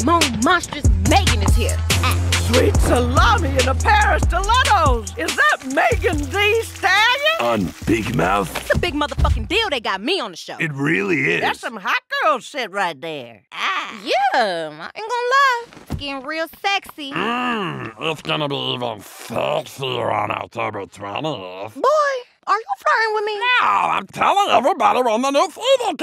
Hormone monstress Megan is here. Sweet salami and a pair of stilettos. Is that Megan Thee Stallion? On Big Mouth? It's a big motherfucking deal they got me on the show. It really is. That's some hot girl shit right there. Ah, yeah, I ain't gonna lie. It's getting real sexy. Mmm, it's gonna be even sexier on October 20th. Boy, are you flirting with me? No, I'm telling everybody on the new season.